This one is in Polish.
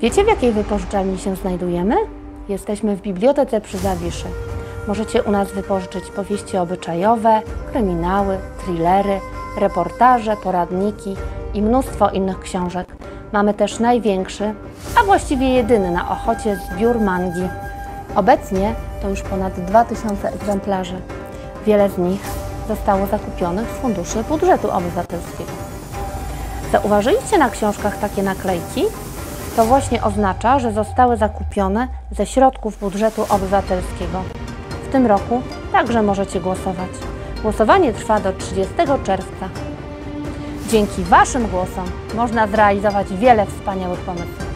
Wiecie, w jakiej wypożyczalni się znajdujemy? Jesteśmy w bibliotece przy Zawiszy. Możecie u nas wypożyczyć powieści obyczajowe, kryminały, thrillery, reportaże, poradniki i mnóstwo innych książek. Mamy też największy, a właściwie jedyny na Ochocie zbiór mangi. Obecnie to już ponad 2000 egzemplarzy. Wiele z nich zostało zakupionych z funduszy budżetu obywatelskiego. Zauważyliście na książkach takie naklejki? To właśnie oznacza, że zostały zakupione ze środków budżetu obywatelskiego. W tym roku także możecie głosować. Głosowanie trwa do 30 czerwca. Dzięki Waszym głosom można zrealizować wiele wspaniałych pomysłów.